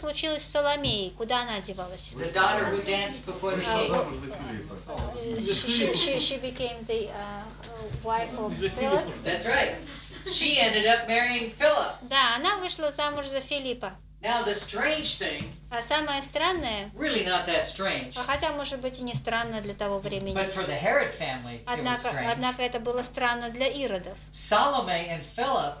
случилось с Соломеей? Куда она девалась? The daughter who danced before the king. Э, She, she, she became the uh, wife of Philip. That's right. She ended up marrying Philip. Да, она вышла замуж за Филиппа. Now, the strange thing, А самое странное, really not that strange, а хотя, может быть, и не странно для того времени, but for the Herod family, it was однако, strange. однако это было странно для иродов. Salome and Philip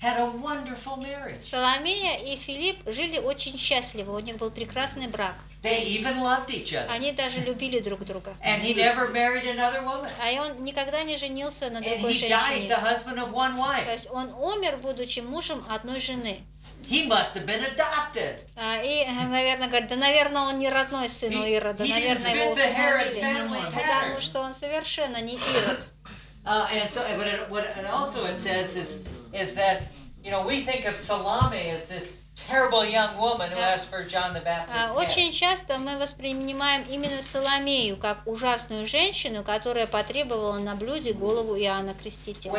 had a wonderful marriage. Соломея и Филипп жили очень счастливо, у них был прекрасный брак. They even loved each other. Они даже любили друг друга. And he never married another woman. А он никогда не женился на And другой he died the женщине. husband of one То wife. есть он умер, будучи мужем одной жены. He must have been adopted. А, И, наверное, говорит, да, наверное, он не родной сын у He- Ирода, наверное, его fit the Herod усыновили, потому что он совершенно не Ирод. Uh, and so, but it, what it also it says is, is that you know we think of Salome as this terrible young woman who Да. asked for John the Baptist's Очень часто мы воспринимаем именно Соломею как ужасную женщину, которая потребовала на блюде голову Иоанна Крестителя.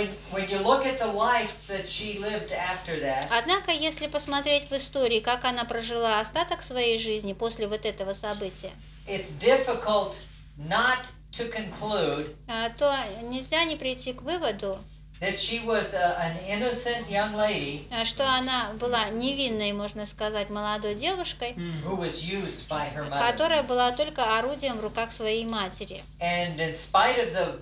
Однако, если посмотреть в истории, как она прожила остаток своей жизни после вот этого события, it's difficult not to conclude а, то нельзя не прийти к выводу, that she was a, an innocent young lady а, что она была невинной, можно сказать, молодой девушкой, who was used by her mother. которая была только орудием в руках своей матери. And in spite of the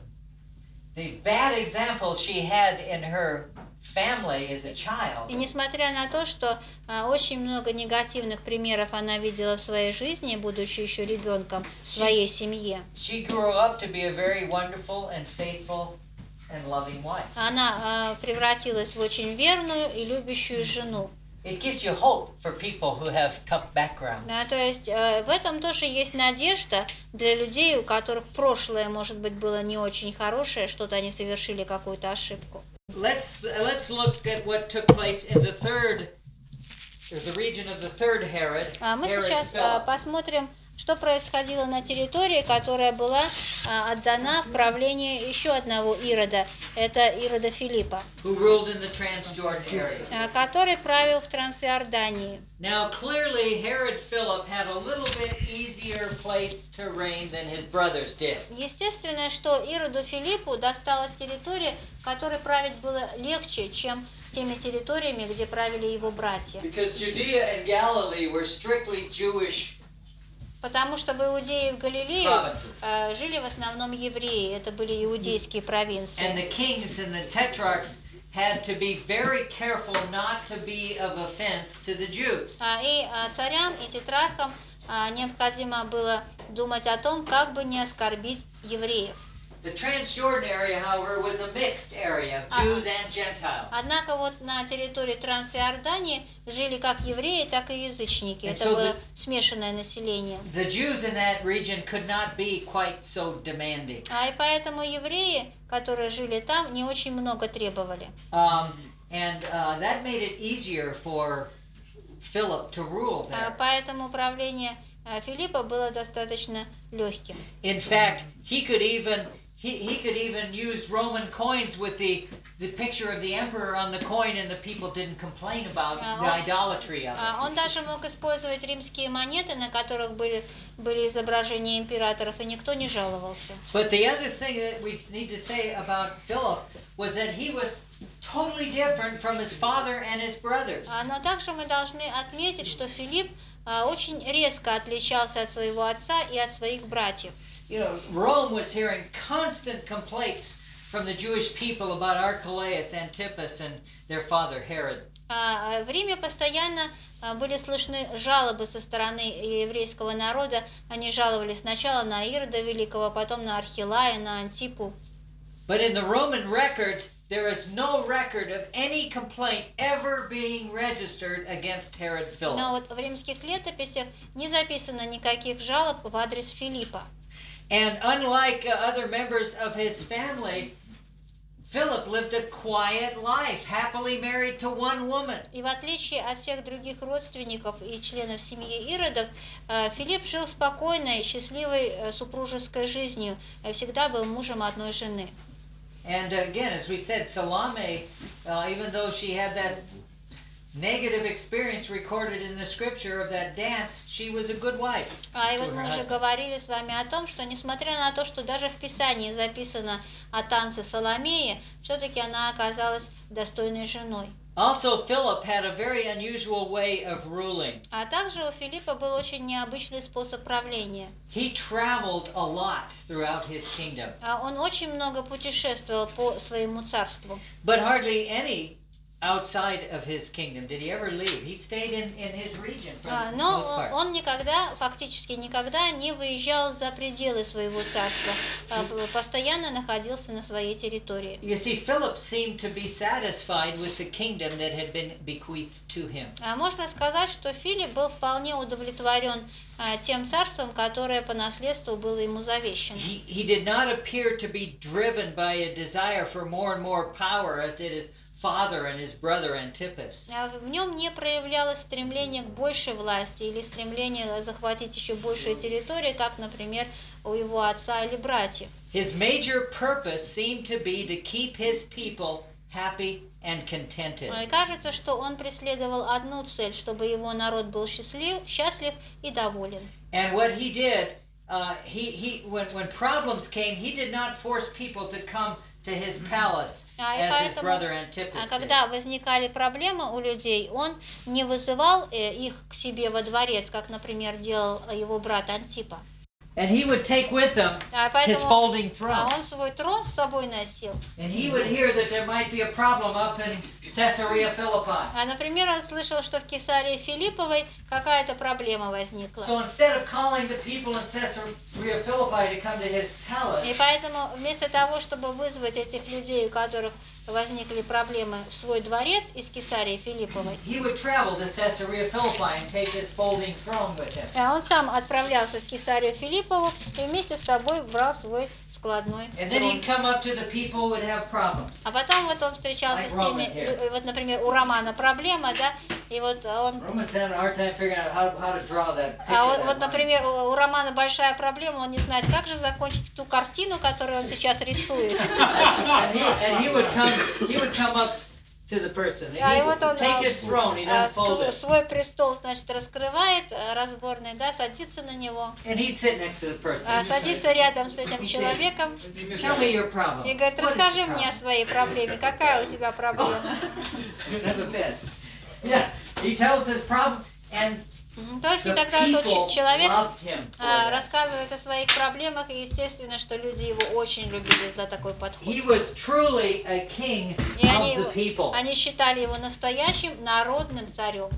the bad examples she had in her family as a child, И несмотря на то, что а, очень много негативных примеров она видела в своей жизни, будучи еще ребенком в своей семье, she grew up to be a very wonderful and faithful. Она а, превратилась в очень верную и любящую жену. It gives you hope for people who have tough backgrounds. Да, то есть э, в этом тоже есть надежда для людей, у которых прошлое, может быть, было не очень хорошее, что-то они совершили какую-то ошибку. Let's let's look at what took place in the third, the region of the third Herod. А мы Herod сейчас а, посмотрим, что происходило на территории, которая была а, отдана в правление еще одного Ирода, это Ирода Филиппа, а, который правил в Трансиордании. Now, clearly, Herod Philip had a little bit easier place to reign than his brothers did. Естественно, что Ироду Филиппу досталась территория, которой править было легче, чем теми территориями, где правили его братья. Because Judea and Galilee were strictly Jewish Потому что в Иудее и в Галилее э, жили в основном евреи, это были иудейские And провинции. the kings and the tetrarchs had to be very careful not to be of offense to the Jews. А, И а, царям и тетрархам а, необходимо было думать о том, как бы не оскорбить евреев. The Transjordan area, however, was a mixed area of Jews and Gentiles. Однако вот на территории Трансиордании жили как евреи, так и язычники. And Это so было the- смешанное население. The Jews in that region could not be quite so demanding. А и поэтому евреи, которые жили там, не очень много требовали. Um, and uh, that made it easier for Philip to rule А there. поэтому управление а, Филиппа было достаточно легким. In fact, he could even he, he could even use Roman coins with the the picture of the emperor on the coin, and the people didn't complain about Uh, the oh. idolatry of it. А, Он даже мог использовать римские монеты, на которых были, были изображения императоров, и никто не жаловался. But the other thing that we need to say about Philip was that he was totally different from his father and his brothers. А, Но также мы должны отметить, что Филипп а, очень резко отличался от своего отца и от своих братьев. You know, Rome was hearing constant complaints from the Jewish people about Archelaus, Antipas, and their father Herod. А, а, В Риме постоянно а, были слышны жалобы со стороны еврейского народа. Они жаловались сначала на Ирода Великого, потом на Архилая, на Антипу. But in the Roman records, there is no record of any complaint ever being registered against Herod Philip. Но вот в римских летописях не записано никаких жалоб в адрес Филиппа. And unlike uh, other members of his family, Philip lived a quiet life, happily married to one woman. И в отличие от всех других родственников и членов семьи Иродов, э, Филипп жил спокойной, счастливой э, супружеской жизнью, э, всегда был мужем одной жены. And uh, again, as we said, Salome, uh, even though she had that negative experience recorded in the scripture of that dance, she was a good wife. А и вот to мы her уже husband. говорили с вами о том, что несмотря на то, что даже в Писании записано о танце Соломеи, все-таки она оказалась достойной женой. Also, Philip had a very unusual way of ruling. А также у Филиппа был очень необычный способ правления. He traveled a lot throughout his kingdom, А Он очень много путешествовал по своему царству. but hardly any outside of his kingdom did he ever leave. He stayed in, in his region for А, the Но most part. он никогда, фактически никогда не выезжал за пределы своего царства, а п- постоянно находился на своей территории. You see, Philip seemed to be satisfied with the kingdom that had been bequeathed to him. А Можно сказать, что Филипп был вполне удовлетворен а, тем царством, которое по наследству было ему завещено. He, he did not appear to be driven by a desire for more and more power, as did his father and his brother Antipas. А В нем не проявлялось стремление к большей власти или стремление захватить еще большую территорию, как, например, у его отца или братьев. His major purpose seemed to be to keep his people happy and contented. И кажется, что он преследовал одну цель, чтобы его народ был счастлив, счастлив и доволен. And what he did, uh, he, he when, when problems came, he did not force people to come to his palace А, as his brother а Antipas did. когда возникали проблемы у людей, он не вызывал э, их к себе во дворец, как, например, делал его брат Антипа. And he would take with him А his folding а throne. он свой трон с собой носил. And he would hear that there might be a problem up in Caesarea Philippi. А, например, он слышал, что в Кесарии Филипповой какая-то проблема возникла. So instead of calling the people in Caesarea Philippi to come to his palace, И поэтому вместо того, чтобы вызвать этих людей, у которых возникли проблемы. В свой дворец из Кесарии Филипповой, а он сам отправлялся в Кесарию Филиппову и вместе с собой брал свой складной трон. А потом вот он встречался Like с теми, вот, например, у Романа проблема, да, и вот он. А вот, вот, например, у Романа большая проблема, он не знает, как же закончить ту картину, которую он сейчас рисует. to the person. And А и he вот он take а, his throne, he'd а, свой престол, значит, раскрывает э, разборный, да, садится на него, And he'd sit next to the person. а, садится рядом с этим человеком Tell me your problem. и говорит, расскажи мне о своей проблеме, какая у тебя проблема. Yeah, he tells his problem, and М, То есть и тогда тот человек а, рассказывает о своих проблемах, и естественно, что люди его очень любили за такой подход. He was truly a king И они, его- они считали его настоящим народным царем.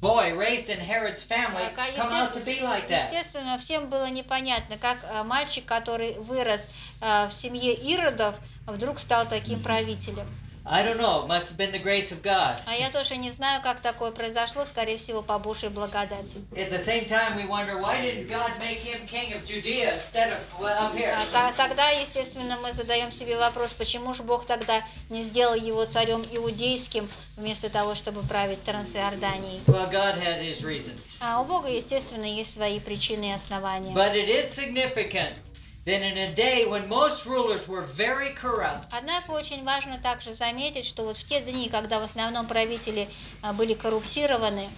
Boy raised in Herod's family а come out to be like that? естественно, всем было непонятно, как а, мальчик, который вырос а, в семье Иродов, вдруг стал таким правителем. I don't know. Must have been the grace of God. А я тоже не знаю, как такое произошло, скорее всего, по Божьей благодати. At the same time, we wonder why didn't God make him king of Judea instead of up here? Тогда, естественно, мы задаем себе вопрос, почему же Бог тогда не сделал его царем иудейским, вместо того, чтобы править Трансиорданией. Well, God had his reasons. А у Бога, естественно, есть свои причины и основания. But it is significant that in a day when most rulers were very corrupt, Однако очень важно также заметить, что вот в те дни, когда в основном правители а, были коррумпированы,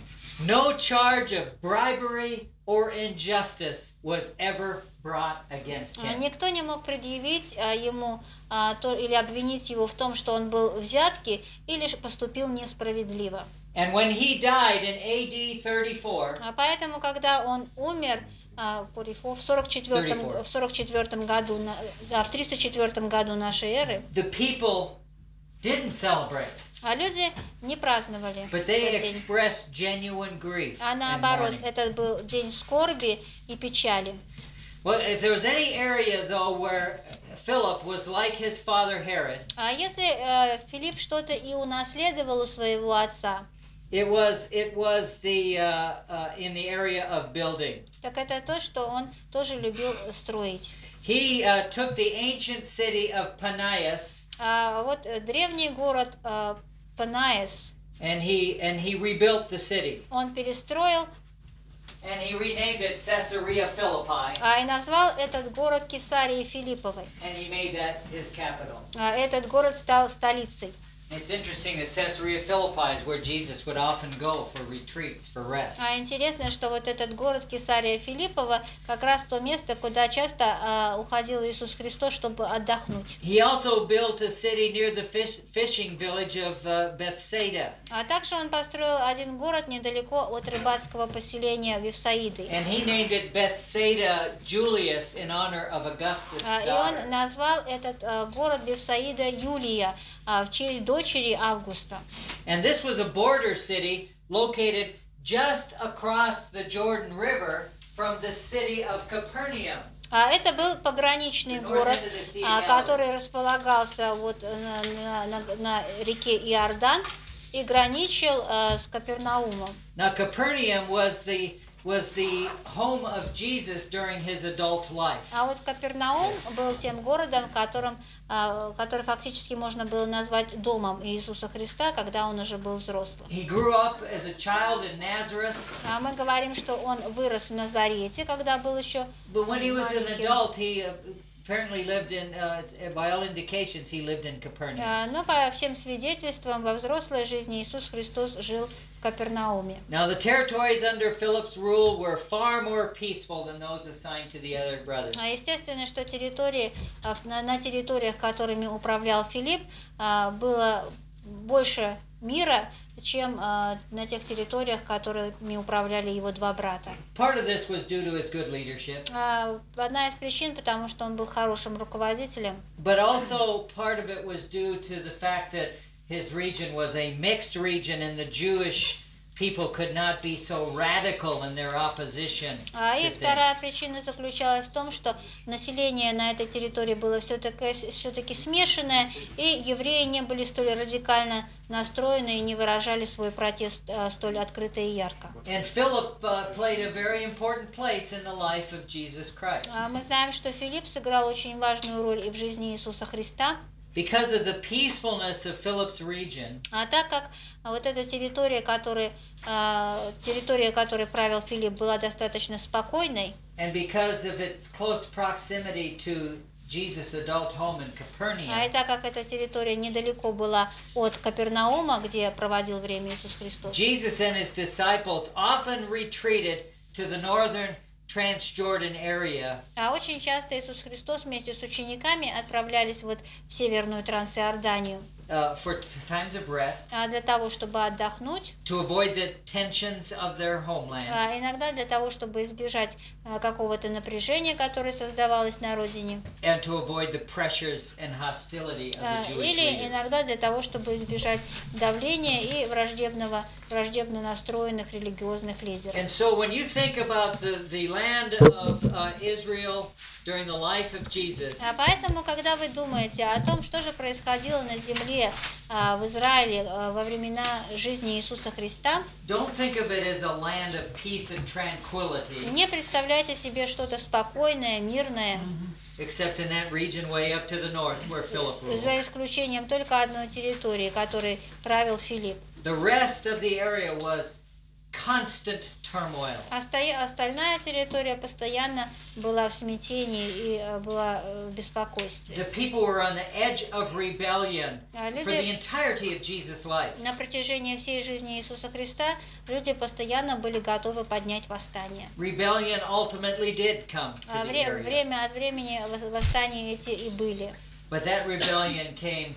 no charge of bribery or injustice was ever brought against а, him. никто не мог предъявить а, ему то, или обвинить его в том, что он был взятки или поступил несправедливо. And when he died in AD 34, А поэтому, когда он умер а, в 44 34. в 44 году, да, в 304 году нашей эры, the people didn't celebrate, а люди не праздновали but they expressed genuine grief А наоборот, это был день скорби и печали. Well, if there was any area though where Philip was like his father Herod, А если э, Филипп что-то и унаследовал у своего отца, it was it was the uh, uh, in the area of building. так это то, что он тоже любил строить. He uh, took the ancient city of Panias А вот э, древний город э, Панаис, and he and he rebuilt the city он перестроил and he renamed it Caesarea Philippi а, и назвал этот город Кесарией Филипповой. and he made that his capital. А этот город стал столицей. It's interesting that Caesarea Philippi is where Jesus would often go for retreats, for rest. А интересно, что вот этот город Кесария Филиппова как раз то место, куда часто а, уходил Иисус Христос, чтобы отдохнуть. He also built a city near the fish, fishing village of uh, Bethsaida, А также он построил один город недалеко от рыбацкого поселения Вифсаиды. and he named it Bethsaida Julius in honor of Augustus' А, И он назвал этот а, город Вифсаида Юлия в честь дочери Августа. And this was a border city located just across the Jordan River from the city of Capernaum. А это был пограничный город, а, который располагался вот на, на- на- реке Иордан и граничил а, с Капернаумом. Now Capernaum was the was the home of Jesus during his adult life. А вот Капернаум был тем городом, которым, а, который фактически можно было назвать домом Иисуса Христа, когда он уже был взрослым. He grew up as a child in Nazareth, А мы говорим, что он вырос в Назарете, когда был еще but when he was an adult, he apparently lived in, uh, by all indications, he lived in Capernaum. А, Но по всем свидетельствам, во взрослой жизни Иисус Христос жил в Капернауме. Now the territories under Philip's rule were far more peaceful than those assigned to the other brothers. А естественно, что территории, а, на, территориях, которыми управлял Филипп, а, было больше мира, чем а, на тех территориях, которыми управляли его два брата. А, Одна из причин, потому что он был хорошим руководителем, but also part of it was due to the fact that his region was a mixed region and the Jewish people could not be so radical in their opposition А, И вторая причина заключалась в том, что население на этой территории было все-таки все-таки смешанное, и евреи не были столь радикально настроены и не выражали свой протест а, столь открыто и ярко. And Philip played a very important place in the life of Jesus Christ. Мы знаем, что Филипп сыграл очень важную роль и в жизни Иисуса Христа, Because of the peacefulness of Philip's region, а так как а, вот эта территория, которой, а, территория, которой правил Филипп, была достаточно спокойной, and because of its close proximity to Jesus' adult home in а и Capernaum, так как эта территория недалеко была от Капернаума, где проводил время Иисус Христос, Jesus and his disciples often retreated to the northern Transjordan area. А очень часто Иисус Христос вместе с учениками отправлялись вот в северную Трансиорданию. Uh, for times of rest. А, для того, чтобы отдохнуть, to avoid the tensions of their homeland. а иногда для того, чтобы избежать какого-то напряжения, которое создавалось на родине, and to avoid the pressures and hostility of the Jewish или иногда для того, чтобы избежать давления и враждебного, враждебно настроенных религиозных лидеров. And so when you think about the, the land of uh, Israel during the life of Jesus, А поэтому, когда вы думаете о том, что же происходило на земле а, в Израиле а, во времена жизни Иисуса Христа, don't think of it as a land of peace and tranquility, Не представляйте себе что-то спокойное, мирное, except in that region way up to the north where Philip ruled. за исключением только одной территории, которой правил Филипп. The rest of the area was constant turmoil. Оста- Остальная территория постоянно была в смятении и э, была э, в беспокойстве. The people were on the edge of rebellion А for the entirety of Jesus' life. на протяжении всей жизни Иисуса Христа люди постоянно были готовы поднять восстание. Rebellion ultimately did come to А the area. время от времени вос- восстания эти и были. But that rebellion came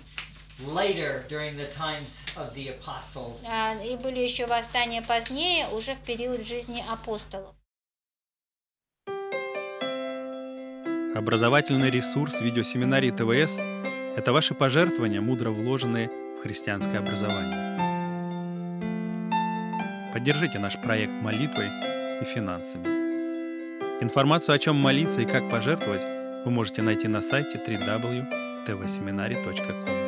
later during the times of the apostles. А, И были еще восстания позднее, уже в период жизни апостолов. Образовательный ресурс видеосеминарий ТВС – это ваши пожертвования, мудро вложенные в христианское образование. Поддержите наш проект молитвой и финансами. Информацию, о чем молиться и как пожертвовать, вы можете найти на сайте www.tvseminary.com.